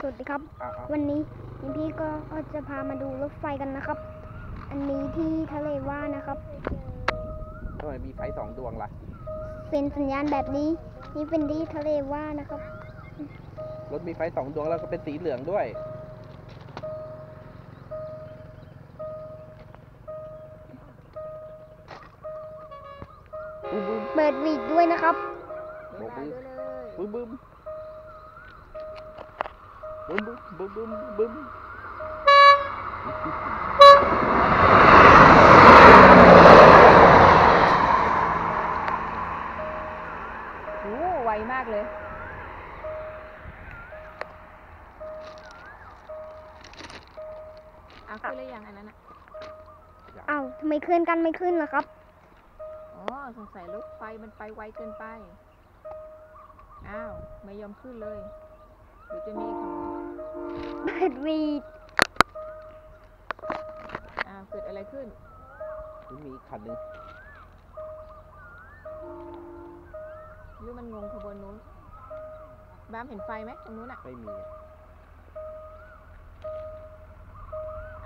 สวัสดีครับอะเอาวันนี้พี่ก็จะพามาดูรถไฟกันนะครับ อันนี้ที่ทะเลว่านะครับทำไมมีไฟสองดวงล่ะเป็นสัญญาณแบบนี้ นี่เป็นที่ทะเลว่านะครับ รถมีไฟสองดวงแล้วก็เป็นสีเหลืองด้วยบึ้มบึ้มเปิดวีดด้วยนะครับโบกมือบึ้ม บึ้มบึ้มบึ้มบึ้มบึ้มบึ้มโอ้ไวมากเลยเอาขึ้นเลยยังอันนั้นอะอ้าวทำไมเคลื่อนกันไม่ขึ้นล่ะครับ อ๋อสงสัยรถไฟมันไปไวเกินไป อ้าว ไม่ยอมขึ้นเลย หรือจะมีอีก ของเปิดวีดอ้าวเกิดอะไรขึ้นนี่มีอีกคันหนึ่งหรือมันงงขบวนนู้นบ้ามเห็นไฟไหมตรงนู้นอะ ไม่มี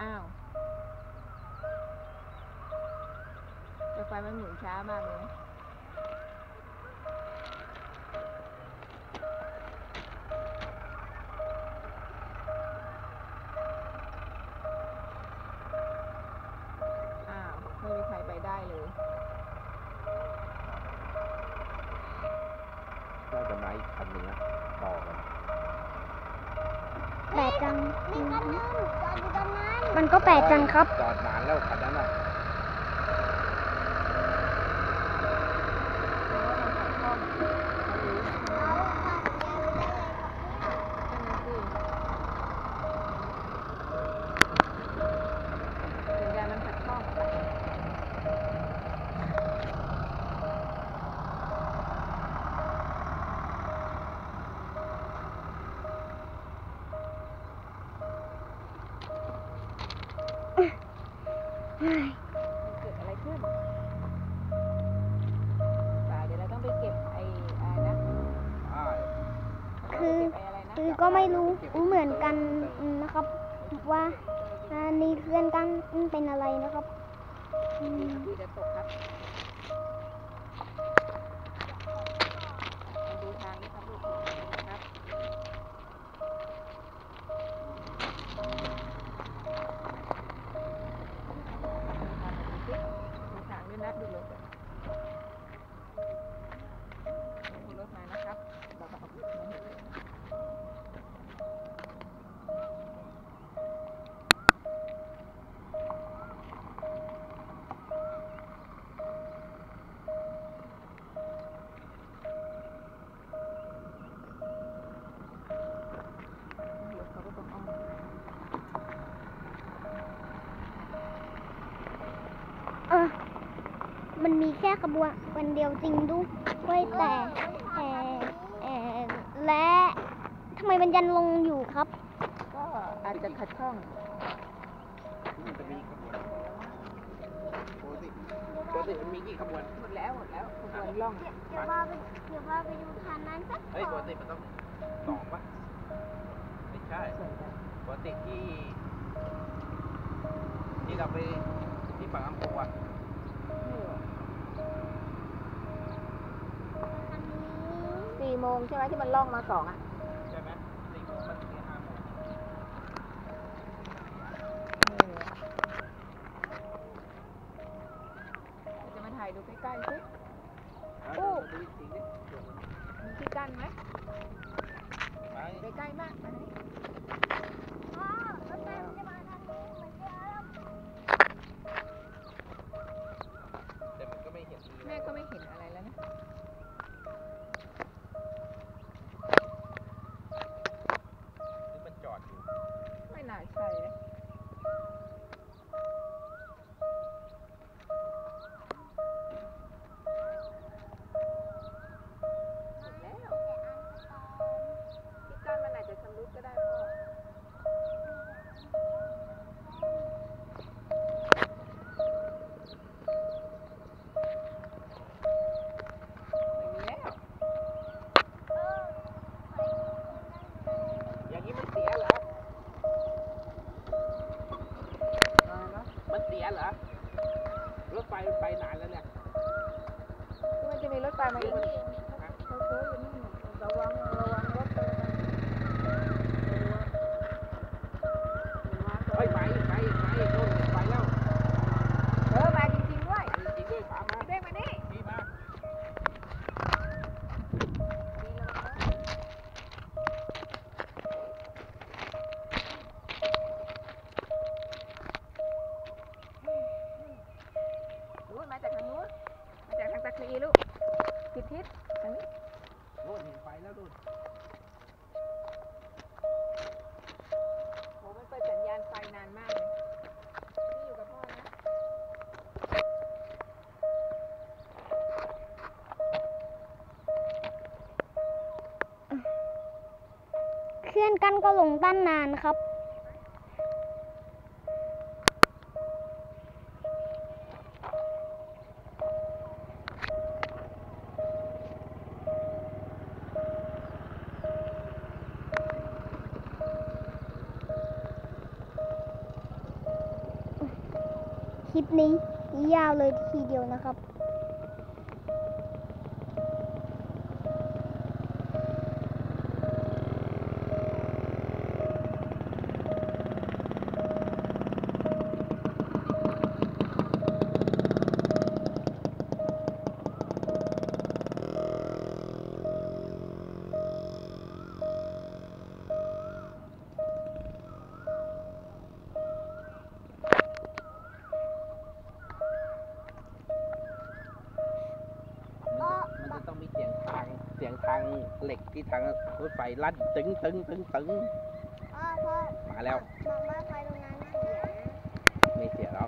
อ้าว แต่ไฟมันหมุนช้ามากเลยนะ จะมาอีกคันหนึ่งนะต่อกันแปลกจังมันก็แปลกจังครับ จอดนานแล้วคันนั้นอะเพราะ เกิดอะไรขึ้นป่าเดี๋ยวเราต้องไปเก็บไอ้อะไรนะคือ เก็บไอ้อะไรนะคือก็ไม่รู้เหมือนกันนะครับ ว่าอันนี้เคลื่อนกันเป็นอะไรนะครับ อืม ดีจะตกครับ มันมีแค่ขบวนวันเดียวจริงด้วยแต่แต่เอ่อและทำไมมันยันลงอยู่ครับ ก็อาจจะขัดข้องมันจะมีขบวนปกติปกติมันมีกี่ขบวนหมดแล้วหมดแล้วขบวนล่องเดี๋ยวว่าไปเดี๋ยวว่าไปดูคันนั้นสักเฮ้ยปกติมันต้องสองปะไม่ใช่ส่วนใหญ่ปกติที่ ที่เราไปที่ปากน้ำโพอ่ สี่โมงใช่ไหมที่มันล่องมาสองอะ Bao? ลูกผิดทิศอันนี้โดนเห็นไฟแล้วโดนโหมัเปิดสัญญาณไฟนานมากเลยนี่อยู่กับพ่อนะ เคลื่อนกันก็ลงตั้นนานครับ ลิปนี้ยาวเลยทีเดียวนะครับ เหล็กที่ทางรถไฟลั่นตึงตึงตึงตึงอ้อพ่อมาแล้ว มองว่าไฟตรงนั้นเสียนะ ไม่เสียแล้วแ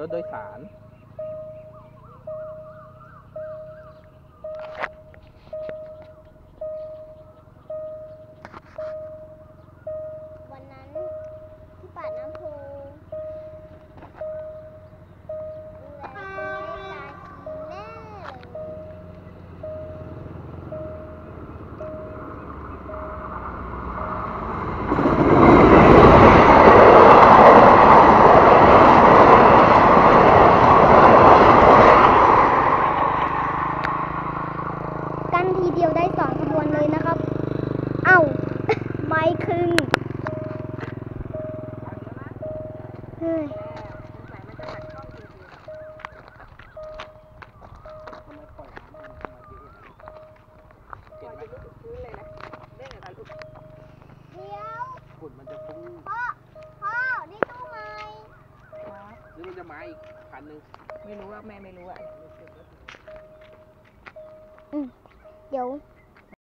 รถโดยสาร นทีเดียวได้สองขบวนเลยนะครับ เอ้า ไม่ครึ่งเฮ้ยทำไมปล่อยน้ำมันมาเยอะอย่างนี้เห็นไหมเดี๋ยวฝุ่นมันจะฟุ้งพ่อ พ่อ นี่ตู้ไม้หรือมันจะมาอีกคันหนึ่งไม่รู้ว่าแม่ไม่รู้อะ เดี๋ยว